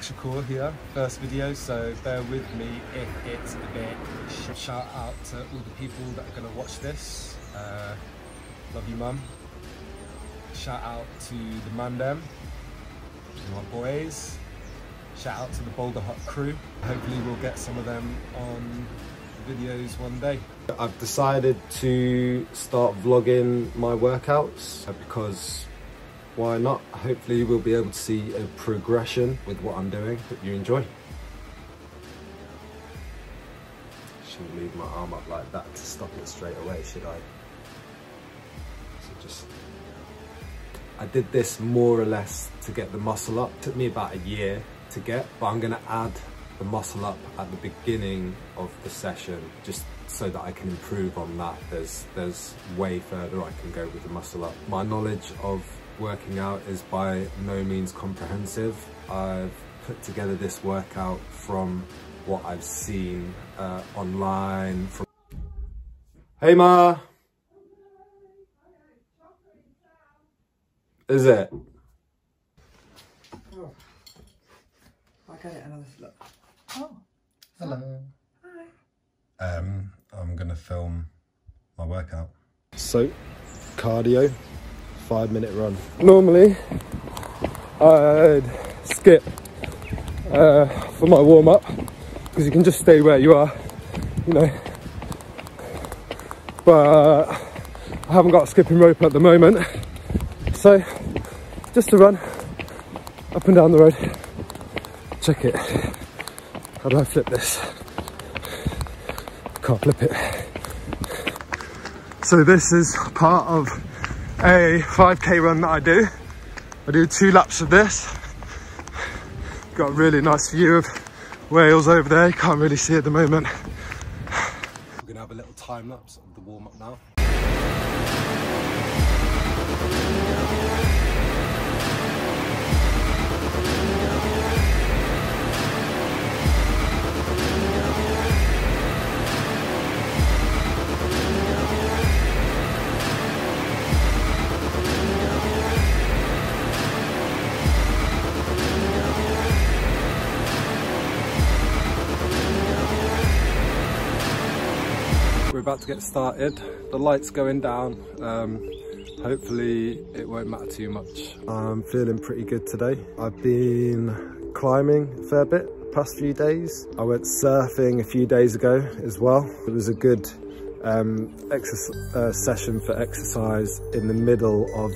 Shakur here, first video, so bear with me if it's a bit sh shout out to all the people that are going to watch this. Uh, love you mum. Shout out to the Mandem, my boys. Shout out to the Boulder Hut crew. Hopefully we'll get some of them on videos one day. I've decided to start vlogging my workouts because why not? Hopefully we'll be able to see a progression with what I'm doing. Hope you enjoy. Shouldn't leave my arm up like that to stop it straight away, should I? So just, I did this more or less to get the muscle up. It took me about a year to get, but I'm gonna add the muscle up at the beginning of the session just so that I can improve on that. There's, there's way further I can go with the muscle up. My knowledge of working out is by no means comprehensive. I've put together this workout from what I've seen uh, online. From hey Ma! Is it? Oh. I got it another look. Oh. Hello. Hi. Um, I'm gonna film my workout. So, cardio, five minute run. Normally, I'd skip uh, for my warm up because you can just stay where you are, you know. But I haven't got a skipping rope at the moment, so just to run up and down the road. Check it. How do I flip this? Can't flip it. So this is part of a 5k run that I do. I do two laps of this. Got a really nice view of Wales over there. Can't really see at the moment. We're gonna have a little time lapse of the warm up now. About to get started. The light's going down. Um, hopefully it won't matter too much. I'm feeling pretty good today. I've been climbing a fair bit the past few days. I went surfing a few days ago as well. It was a good um, uh, session for exercise in the middle of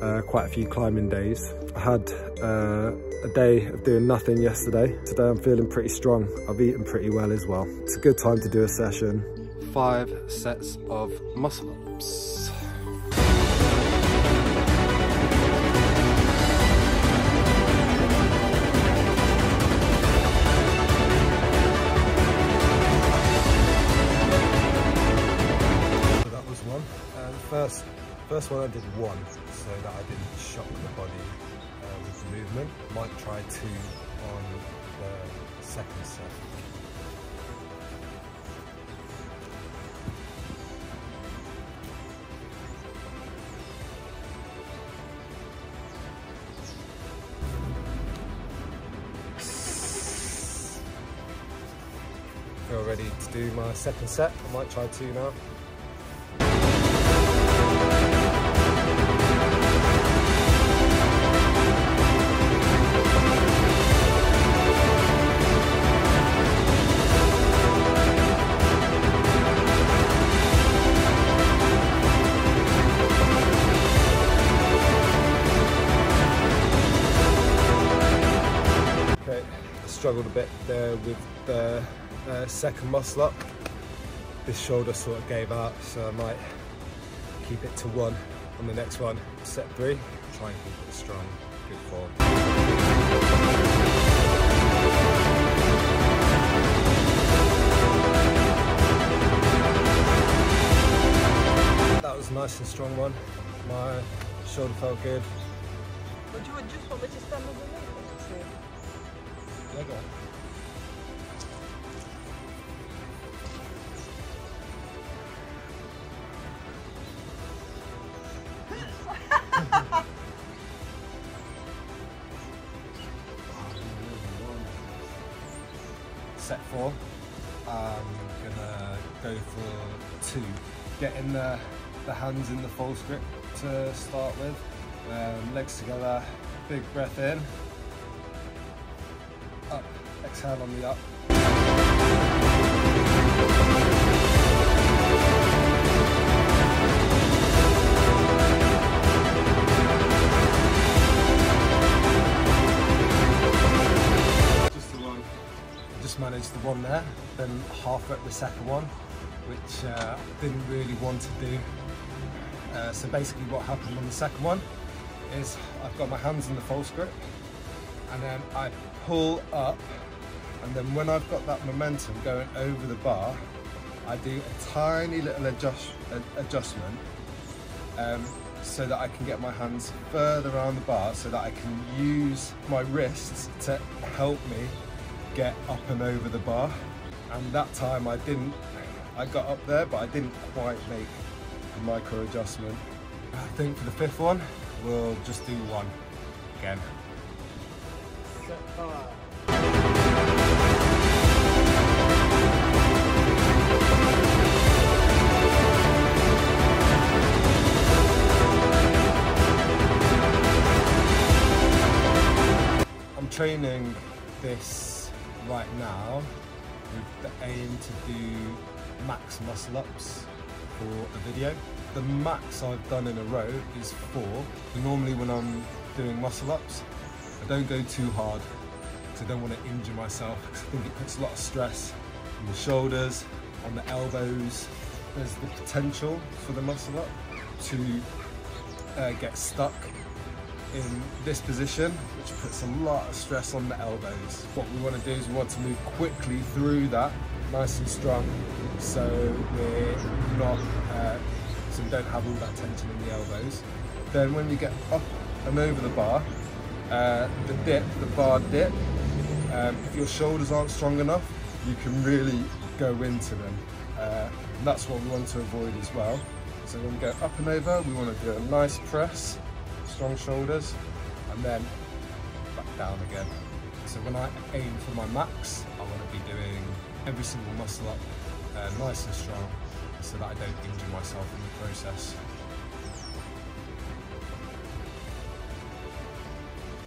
uh, quite a few climbing days. I had uh, a day of doing nothing yesterday. Today I'm feeling pretty strong. I've eaten pretty well as well. It's a good time to do a session. Five sets of muscle ups. So that was one. Um, first, first one I did one, so that I didn't shock the body uh, with the movement. Might try two on the second set. Feel ready to do my second set. I might try two now. Bit there with the uh, second muscle up. This shoulder sort of gave out, so I might keep it to one on the next one. Set three, try and keep it strong, good form. That was a nice and strong one. My shoulder felt good. Would you just want me to stand underneath it? Set four. I'm gonna go for two. Getting the, the hands in the false grip to start with. Um, legs together, big breath in. Up, on the up. Just the one. Just managed the one there, then half rep the second one, which uh, didn't really want to do. Uh, so basically what happened on the second one is I've got my hands in the false grip and then I pull up and then when I've got that momentum going over the bar I do a tiny little adjust, adjustment um, so that I can get my hands further around the bar so that I can use my wrists to help me get up and over the bar. And that time I didn't I got up there but I didn't quite make the micro adjustment. I think for the fifth one we'll just do one again. Set five. Training this right now with the aim to do max muscle ups for a video. The max I've done in a row is four. Normally when I'm doing muscle ups, I don't go too hard because I don't want to injure myself because I think it puts a lot of stress on the shoulders, on the elbows. There's the potential for the muscle up to uh, get stuck in this position, which puts a lot of stress on the elbows. What we want to do is we want to move quickly through that, nice and strong, so we're not, uh, so we don't have all that tension in the elbows. Then when we get up and over the bar, uh, the dip, the bar dip, um, if your shoulders aren't strong enough, you can really go into them. Uh, that's what we want to avoid as well. So when we go up and over, we want to do a nice press, strong shoulders, and then back down again. So when I aim for my max, I want to be doing every single muscle up uh, nice and strong so that I don't injure myself in the process.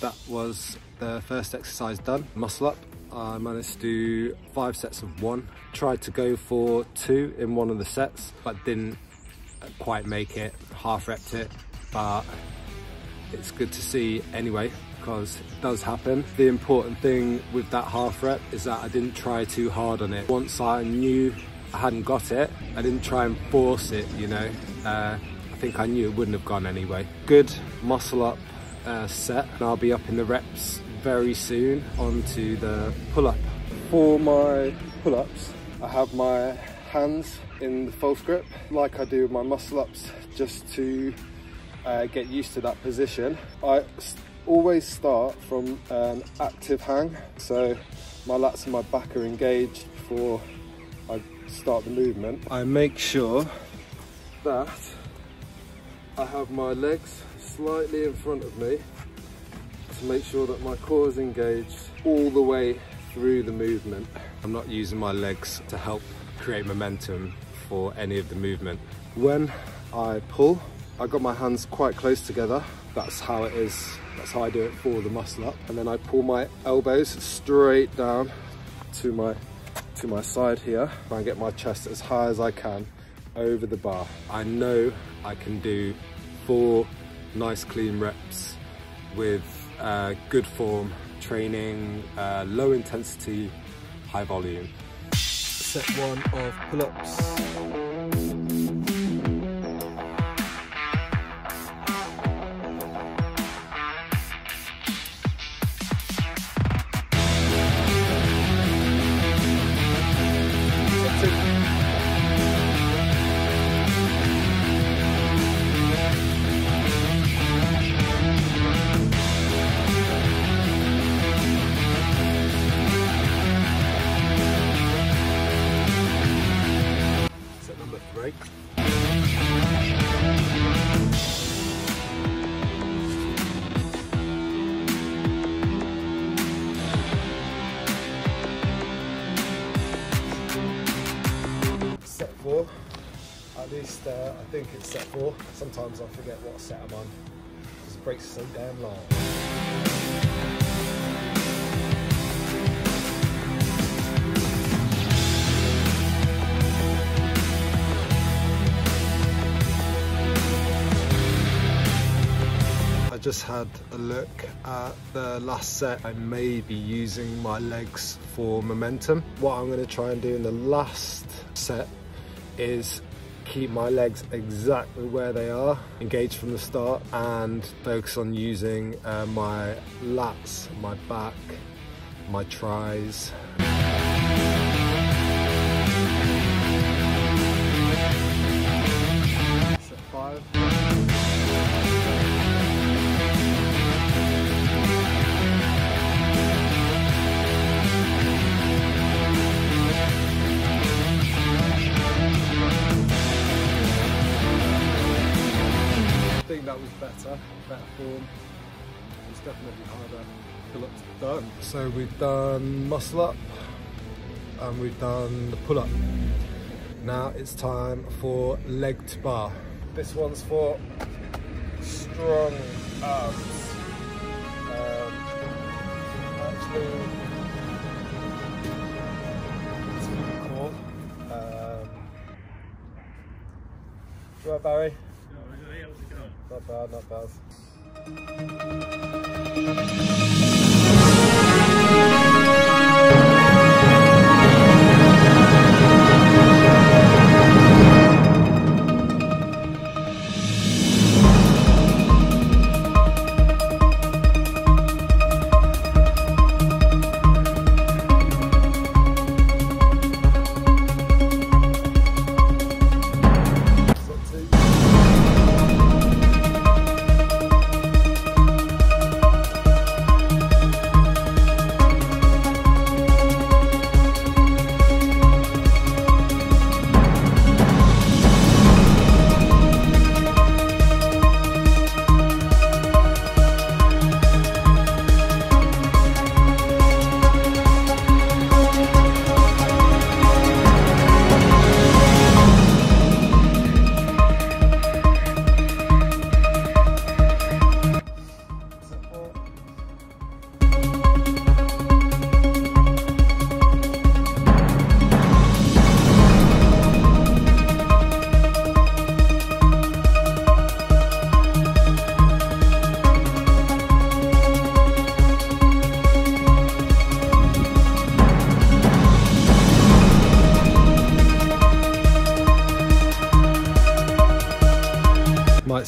That was the first exercise done, muscle up. I managed to do five sets of one. Tried to go for two in one of the sets, but didn't quite make it, half repped it, but it's good to see anyway because it does happen. The important thing with that half rep is that I didn't try too hard on it. Once I knew I hadn't got it, I didn't try and force it, you know. Uh, I think I knew it wouldn't have gone anyway. Good muscle up uh, set and I'll be up in the reps very soon onto the pull-up. For my pull-ups, I have my hands in the false grip like I do with my muscle-ups just to uh, get used to that position. I always start from an active hang, so my lats and my back are engaged before I start the movement. I make sure that I have my legs slightly in front of me to make sure that my core is engaged all the way through the movement. I'm not using my legs to help create momentum for any of the movement. When I pull, I got my hands quite close together. That's how it is, that's how I do it for the muscle up. And then I pull my elbows straight down to my, to my side here. And get my chest as high as I can over the bar. I know I can do four nice clean reps with uh, good form, training, uh, low intensity, high volume. Set one of pull-ups. Uh, I think it's set four. Sometimes I forget what set I'm on. Breaks are so damn long. I just had a look at the last set. I may be using my legs for momentum. What I'm going to try and do in the last set is keep my legs exactly where they are, engaged from the start, and focus on using uh, my lats, my back, my tris. So we've done muscle up and we've done the pull-up. Now it's time for leg to bar. This one's for strong arms. Um, actually, it's really cool. Um, right, Barry? Not bad, not bad.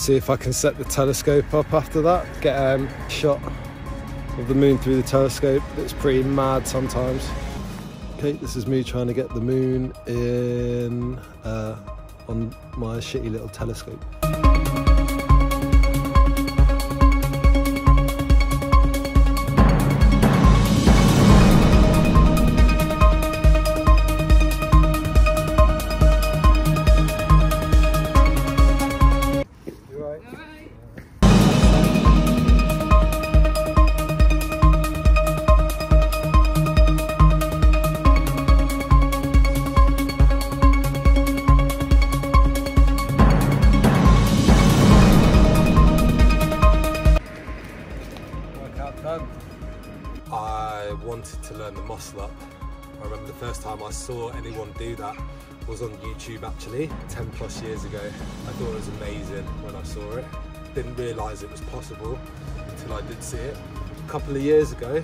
See if I can set the telescope up after that. Get um, a shot of the moon through the telescope. It's pretty mad sometimes. Okay, this is me trying to get the moon in uh, on my shitty little telescope. Saw anyone do that was on YouTube actually, 10 plus years ago. I thought it was amazing when I saw it. Didn't realise it was possible until I did see it. A couple of years ago,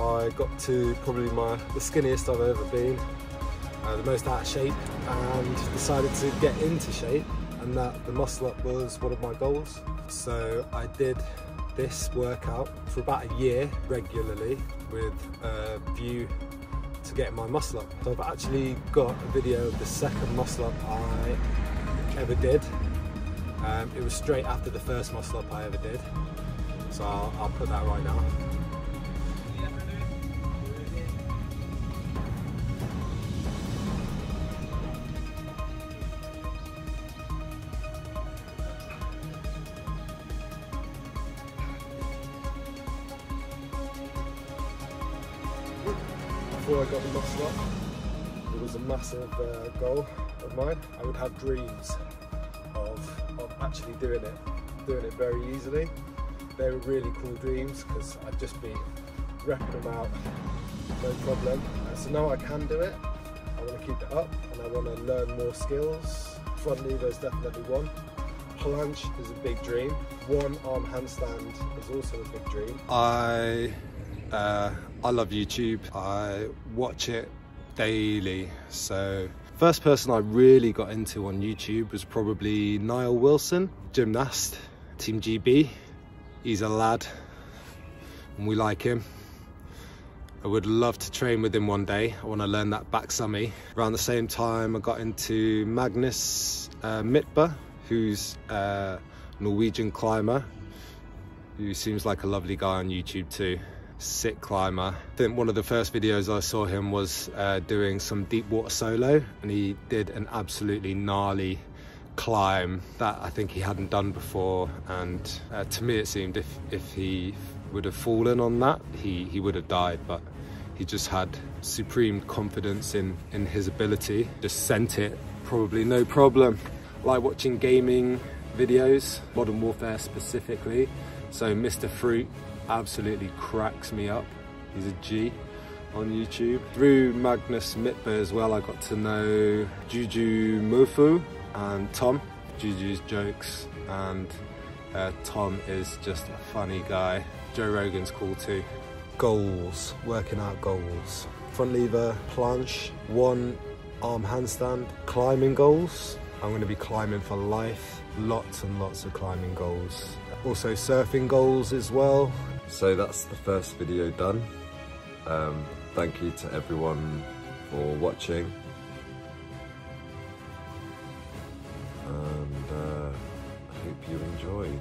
I got to probably my the skinniest I've ever been, uh, the most out of shape, and decided to get into shape. And that the muscle up was one of my goals. So I did this workout for about a year regularly with a view to get my muscle up. So I've actually got a video of the second muscle up I ever did. Um, it was straight after the first muscle up I ever did. So I'll, I'll put that right now. Massive uh, goal. of mine, I would have dreams of, of actually doing it, doing it very easily. They were really cool dreams because I'd just be repping them out, no problem. Uh, so now I can do it. I want to keep it up and I want to learn more skills. Front lever is definitely one. Planche is a big dream. One arm handstand is also a big dream. I uh, I love YouTube. I watch it daily. So first person I really got into on YouTube was probably Nile Wilson, gymnast, Team GB. He's a lad and we like him. I would love to train with him one day. I want to learn that back summy. Around the same time, I got into Magnus uh, Midtbø, who's a Norwegian climber, who seems like a lovely guy on YouTube too. Sick climber. I think one of the first videos I saw him was uh, doing some deep water solo, and he did an absolutely gnarly climb that I think he hadn't done before. And uh, to me, it seemed if if he would have fallen on that, he, he would have died, but he just had supreme confidence in, in his ability. Just sent it, probably no problem. Like watching gaming videos, Modern Warfare specifically. So Mr. Fruit absolutely cracks me up. He's a G on YouTube. Through Magnus Midtbø as well, I got to know Jujimufu and Tom. Juju's jokes and uh, Tom is just a funny guy. Joe Rogan's cool too. Goals, working out goals. Front lever, planche, one arm handstand, climbing goals. I'm going to be climbing for life. Lots and lots of climbing goals. Also surfing goals as well. So that's the first video done. Um, thank you to everyone for watching. And uh, I hope you enjoyed.